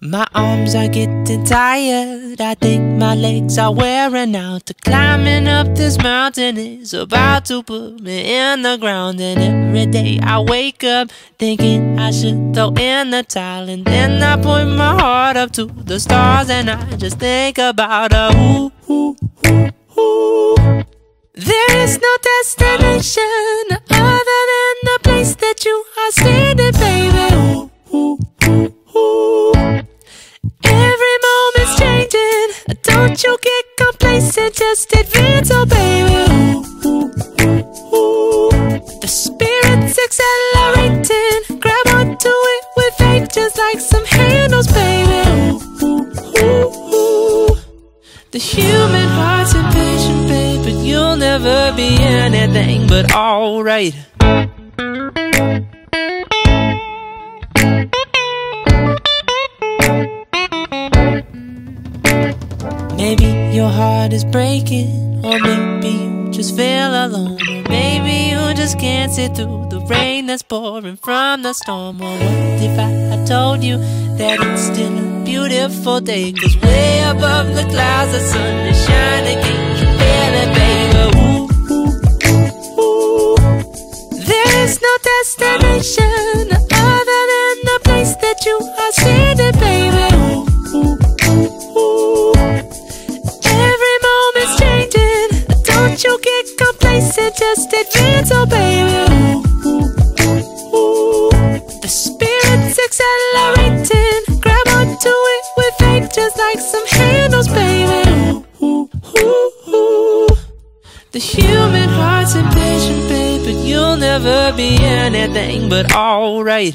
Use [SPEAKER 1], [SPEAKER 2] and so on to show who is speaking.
[SPEAKER 1] My arms are getting tired. I think my legs are wearing out. The climbing up this mountain is about to put me in the ground. And every day I wake up thinking I should throw in the towel. And then I point my heart up to the stars and I just think about a ooh, ooh, ooh, ooh. There is no destination other than the place that you are standing, Don't you get complacent, just advance, oh baby. Ooh, ooh, ooh. The spirit's accelerating. Grab onto it with faith, just like some handles, baby. The human heart's impatient, babe, but you'll never be anything but alright. Maybe your heart is breaking, or maybe you just feel alone, or maybe you just can't see through the rain that's pouring from the storm. Or what if I, I told you that it's still a beautiful day? Cause way above the clouds, the sun is shining. Can't you feel it, baby? Ooh, ooh, ooh. There is no destination other than the place that you are standing, just advance, oh baby. Ooh, ooh, ooh. The spirit's accelerating. Grab onto it with faith, just like some handles, baby. The human heart's impatient, babe, but you'll never be anything but alright.